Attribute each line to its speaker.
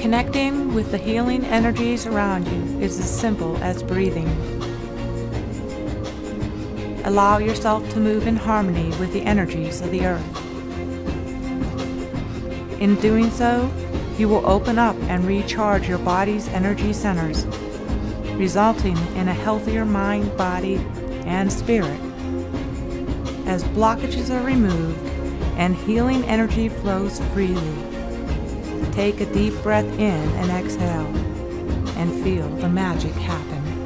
Speaker 1: Connecting with the healing energies around you is as simple as breathing. Allow yourself to move in harmony with the energies of the earth. In doing so, you will open up and recharge your body's energy centers, resulting in a healthier mind, body, and spirit. As blockages are removed and healing energy flows freely, take a deep breath in and exhale and feel the magic happen.